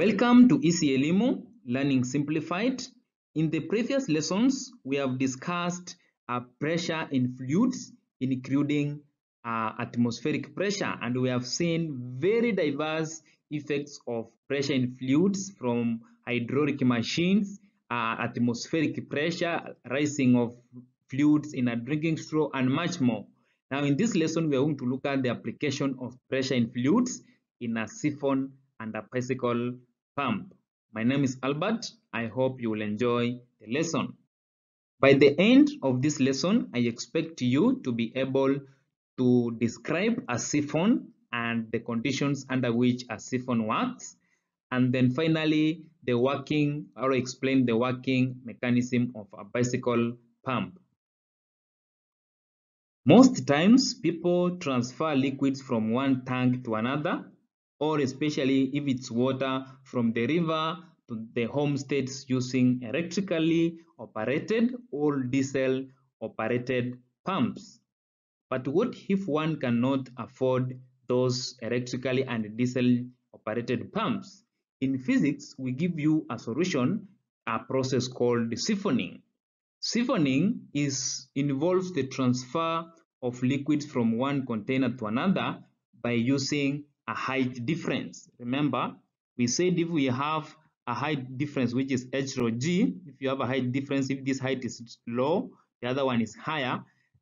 Welcome to EasyElimu Learning Simplified. In the previous lessons, we have discussed uh, pressure in fluids, including uh, atmospheric pressure, and we have seen very diverse effects of pressure in fluids from hydraulic machines, uh, atmospheric pressure, rising of fluids in a drinking straw, and much more. Now, in this lesson, we are going to look at the application of pressure in fluids in a siphon and a bicycle pump. My name is Albert. I hope you will enjoy the lesson. By the end of this lesson, I expect you to be able to describe a siphon and the conditions under which a siphon works. And then finally, the working or explain the working mechanism of a bicycle pump. Most times, people transfer liquids from one tank to another, or especially if it's water from the river to the homesteads using electrically operated or diesel operated pumps. But what if one cannot afford those electrically and diesel operated pumps? In physics, we give you a solution, a process called siphoning. Siphoning is involves the transfer of liquids from one container to another by using a height difference. Remember, we said if we have a height difference which is h rho g, if you have a height difference, if this height is low, the other one is higher,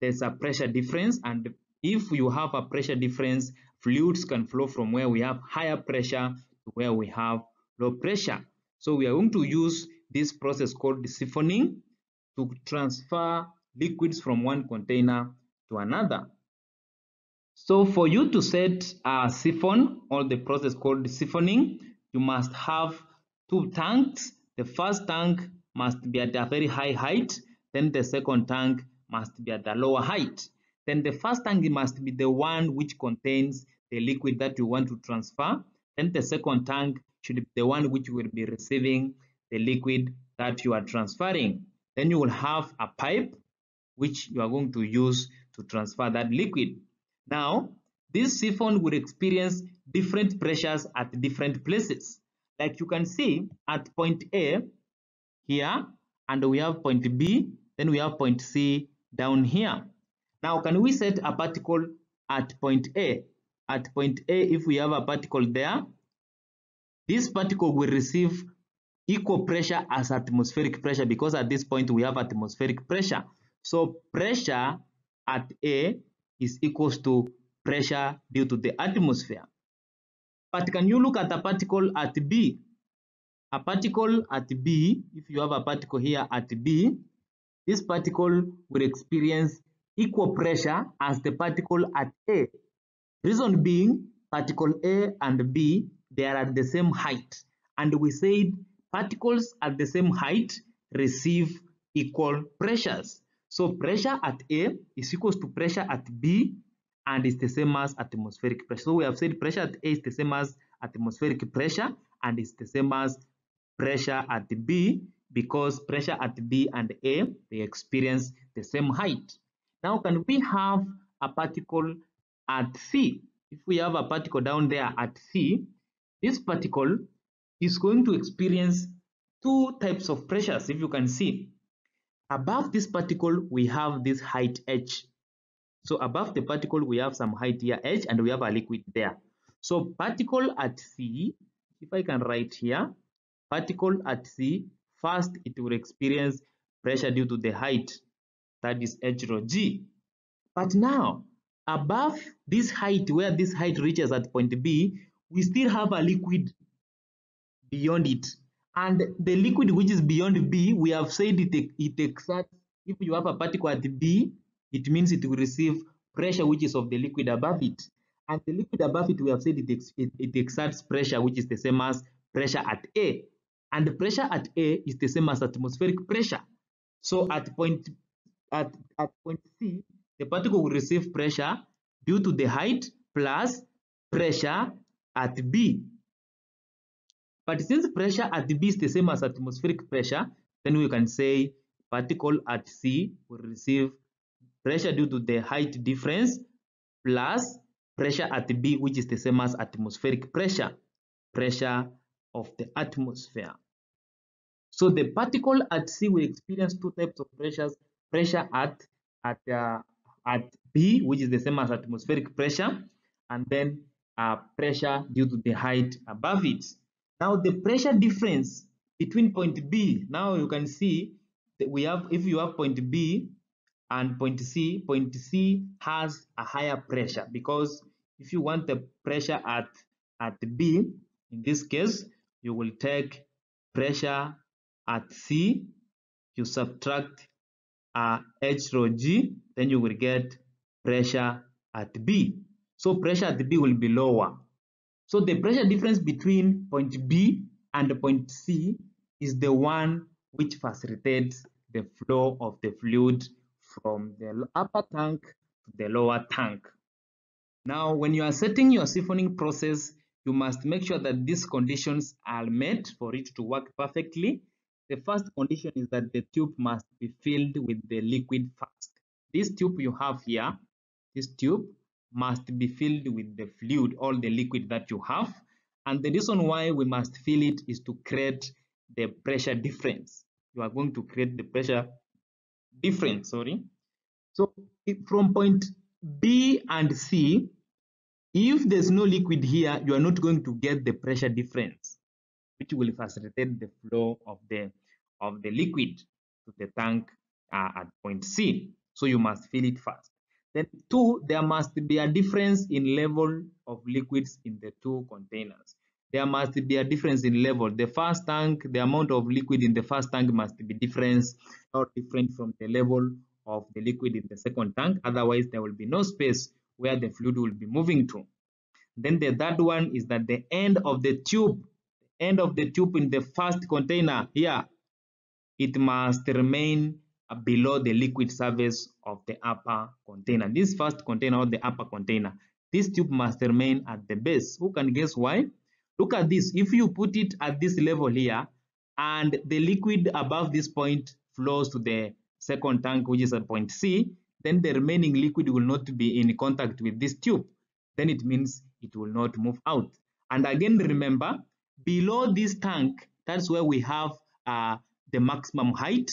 there's a pressure difference. And if you have a pressure difference, fluids can flow from where we have higher pressure to where we have low pressure. So we are going to use this process called siphoning to transfer liquids from one container to another. So for you to set a siphon or the process called siphoning, you must have two tanks. The first tank must be at a very high height, then the second tank must be at a lower height. Then the first tank must be the one which contains the liquid that you want to transfer. Then the second tank should be the one which will be receiving the liquid that you are transferring. Then you will have a pipe which you are going to use to transfer that liquid. Now, this siphon will experience different pressures at different places. Like you can see at point A here, and we have point B, then we have point C down here. Now, can we set a particle at point A? At point A, if we have a particle there, this particle will receive equal pressure as atmospheric pressure because at this point we have atmospheric pressure. So pressure at A is equals to pressure due to the atmosphere. But can you look at a particle at B? A particle at B, if you have a particle here at B, this particle will experience equal pressure as the particle at A. Reason being, particle A and B, they are at the same height. And we said particles at the same height receive equal pressures. So pressure at A is equals to pressure at B and it's the same as atmospheric pressure. So we have said pressure at A is the same as atmospheric pressure and it's the same as pressure at B because pressure at B and A, they experience the same height. Now can we have a particle at C? If we have a particle down there at C, this particle is going to experience two types of pressures if you can see. Above this particle, we have this height h. So above the particle, we have some height here h and we have a liquid there. So particle at C, if I can write here, particle at C, first it will experience pressure due to the height, that is h rho g. But now, above this height, where this height reaches at point B, we still have a liquid beyond it. And the liquid which is beyond B, we have said it, it exerts, if you have a particle at B, it means it will receive pressure which is of the liquid above it. And the liquid above it, we have said it, it, it exerts pressure which is the same as pressure at A. And the pressure at A is the same as atmospheric pressure. So at point at, at point C, the particle will receive pressure due to the height plus pressure at B. But since pressure at B is the same as atmospheric pressure, then we can say particle at C will receive pressure due to the height difference plus pressure at B, which is the same as atmospheric pressure, pressure of the atmosphere. So the particle at C will experience two types of pressures, pressure at, at, uh, at B, which is the same as atmospheric pressure, and then uh, pressure due to the height above it. Now the pressure difference between point B, now you can see that we have, if you have point B and point C, point C has a higher pressure because if you want the pressure at, at B, in this case, you will take pressure at C, you subtract uh, H rho G, then you will get pressure at B. So pressure at B will be lower. So the pressure difference between point B and point C is the one which facilitates the flow of the fluid from the upper tank to the lower tank. Now, when you are setting your siphoning process, you must make sure that these conditions are met for it to work perfectly. The first condition is that the tube must be filled with the liquid first. This tube you have here, this tube must be filled with the fluid, all the liquid that you have. And the reason why we must fill it is to create the pressure difference. You are going to create the pressure difference, sorry. So from point B and C, if there's no liquid here, you are not going to get the pressure difference, which will facilitate the flow of the of the liquid to the tank uh, at point C. So you must fill it first. Then two, there must be a difference in level of liquids in the two containers. There must be a difference in level. The first tank, the amount of liquid in the first tank must be different or different from the level of the liquid in the second tank. Otherwise, there will be no space where the fluid will be moving to. Then the third one is that the end of the tube, end of the tube in the first container here, it must remain below the liquid surface of the upper container. This first container or the upper container, this tube must remain at the base. Who can guess why? Look at this. If you put it at this level here and the liquid above this point flows to the second tank, which is at point C, then the remaining liquid will not be in contact with this tube. Then it means it will not move out. And again, remember, below this tank, that's where we have uh, the maximum height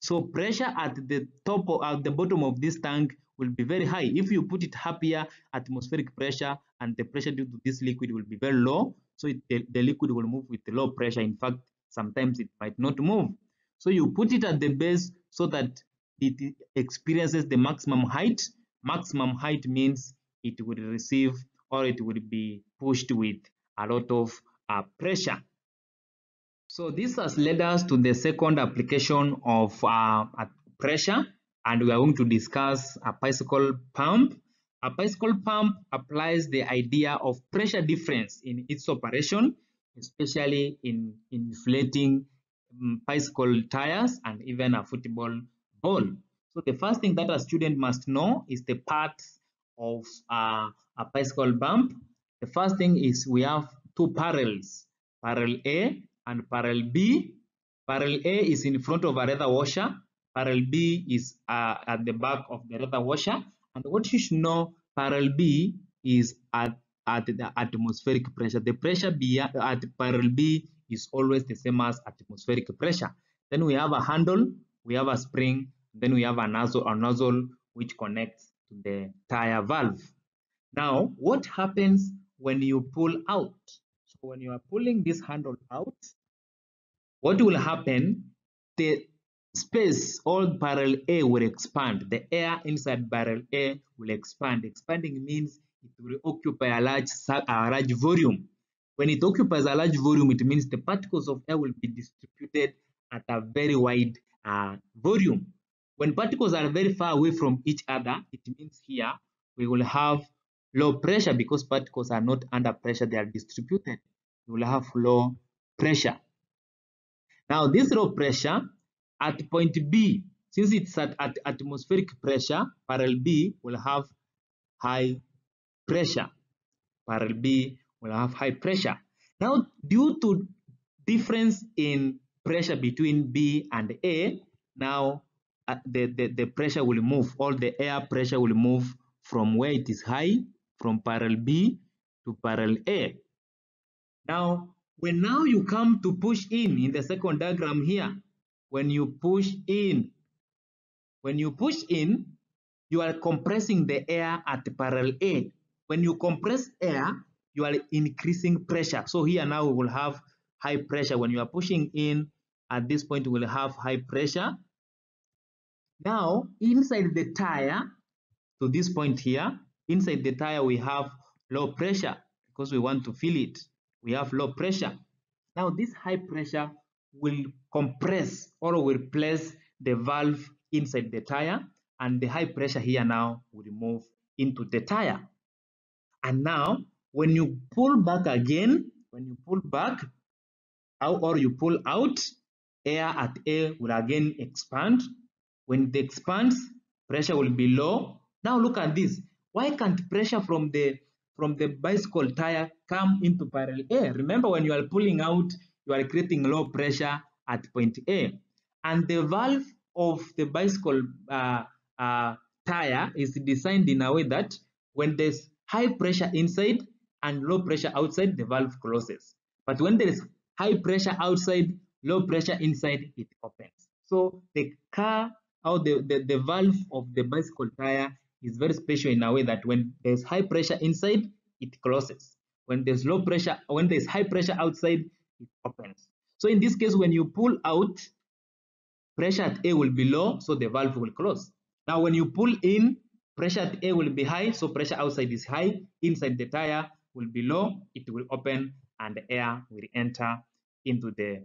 so pressure at the top or at the bottom of this tank will be very high. If you put it here, atmospheric pressure and the pressure due to this liquid will be very low. So it, the, the liquid will move with low pressure. In fact, sometimes it might not move. So you put it at the base so that it experiences the maximum height. Maximum height means it will receive or it will be pushed with a lot of uh, pressure. So this has led us to the second application of uh, pressure and we are going to discuss a bicycle pump. A bicycle pump applies the idea of pressure difference in its operation, especially in inflating um, bicycle tires and even a football ball. So the first thing that a student must know is the parts of uh, a bicycle pump. The first thing is we have two parallels, parallel A and parallel B. Parallel A is in front of a leather washer. Parallel B is uh, at the back of the leather washer. And what you should know, parallel B is at, at the atmospheric pressure. The pressure at parallel B is always the same as atmospheric pressure. Then we have a handle, we have a spring, then we have a nozzle, a nozzle which connects to the tire valve. Now, what happens when you pull out? When you are pulling this handle out, what will happen? The space or barrel A will expand. The air inside barrel A will expand. Expanding means it will occupy a large, a large volume. When it occupies a large volume, it means the particles of air will be distributed at a very wide uh, volume. When particles are very far away from each other, it means here we will have low pressure because particles are not under pressure, they are distributed. We will have low pressure. Now this low pressure at point B, since it's at, at atmospheric pressure, parallel B will have high pressure. Parallel B will have high pressure. Now due to difference in pressure between B and A, now uh, the, the, the pressure will move, all the air pressure will move from where it is high, from parallel B to parallel A. Now, When now you come to push in, in the second diagram here, when you push in, when you push in, you are compressing the air at parallel A. When you compress air, you are increasing pressure. So here now we will have high pressure. When you are pushing in, at this point, we will have high pressure. Now, inside the tire, to this point here, inside the tire, we have low pressure because we want to fill it. We have low pressure. Now, this high pressure will compress or will place the valve inside the tire and the high pressure here now will move into the tire. And now, when you pull back again, when you pull back or you pull out, air at A will again expand. When it expands, pressure will be low. Now look at this. Why can't pressure from the from the bicycle tire come into parallel A? Remember when you are pulling out, you are creating low pressure at point A. And the valve of the bicycle uh, uh, tire is designed in a way that when there's high pressure inside and low pressure outside, the valve closes. But when there is high pressure outside, low pressure inside, it opens. So the car or the, the, the valve of the bicycle tire is very special in a way that when there's high pressure inside, it closes. When there's low pressure, when there's high pressure outside, it opens. So in this case, when you pull out, pressure at A will be low, so the valve will close. Now, when you pull in, pressure at A will be high, so pressure outside is high. Inside the tire will be low, it will open, and air will enter into the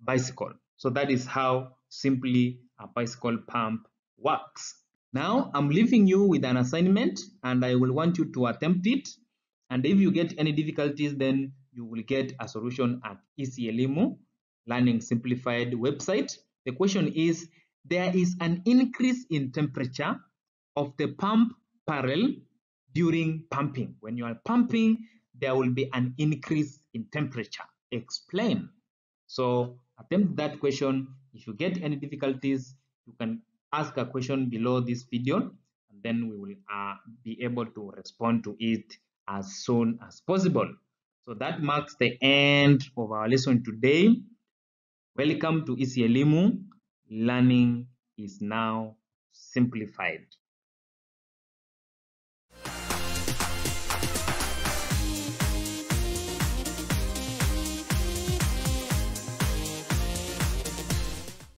bicycle. So that is how simply a bicycle pump works. Now, I'm leaving you with an assignment, and I will want you to attempt it. And if you get any difficulties, then you will get a solution at EasyElimu Learning Simplified website. The question is, there is an increase in temperature of the pump barrel during pumping. When you are pumping, there will be an increase in temperature. Explain. So attempt that question. If you get any difficulties, you can ask a question below this video and then we will uh, be able to respond to it as soon as possible. So that marks the end of our lesson today. Welcome to EasyElimu learning is now simplified.